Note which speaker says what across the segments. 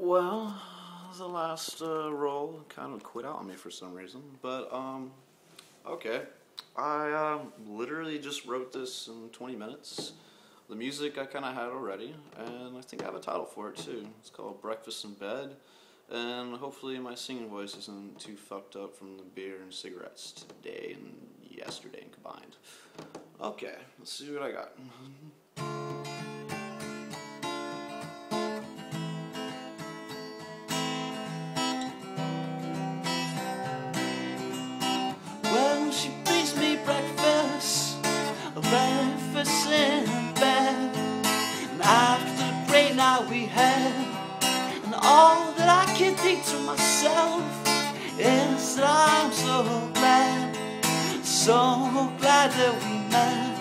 Speaker 1: Well, the last uh, roll kind of quit out on me for some reason, but um, okay. I uh, literally just wrote this in 20 minutes. The music I kind of had already, and I think I have a title for it too. It's called Breakfast in Bed, and hopefully my singing voice isn't too fucked up from the beer and cigarettes today and yesterday combined. Okay, let's see what I got.
Speaker 2: In bed. And after the great night we had, and all that I can think to myself is that I'm so glad, so glad that we met.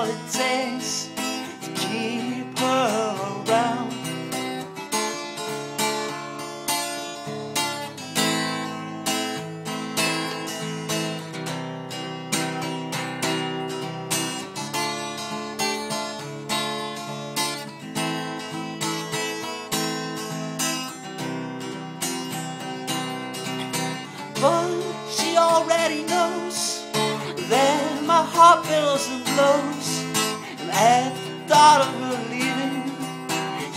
Speaker 2: All it takes to keep her around. But she already knows that my heart billows and blows thought of her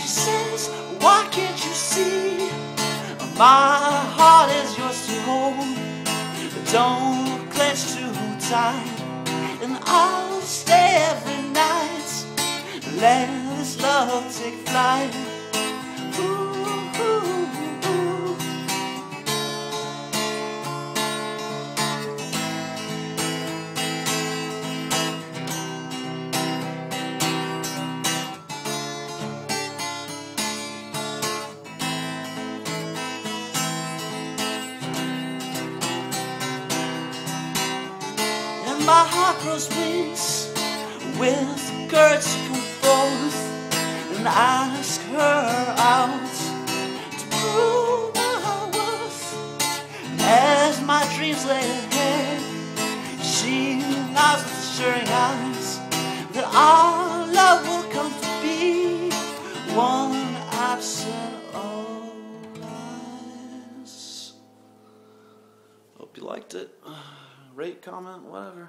Speaker 2: She says, why can't you see? My heart is yours to hold But don't clench too tight. And I'll stay every night. Let this love take flight my heart grows wings with to come forth and ask her out to prove my worth. As my dreams lay ahead, she nods with assuring eyes that our love will come to be one absent of lies.
Speaker 1: Hope you liked it rate, comment, whatever.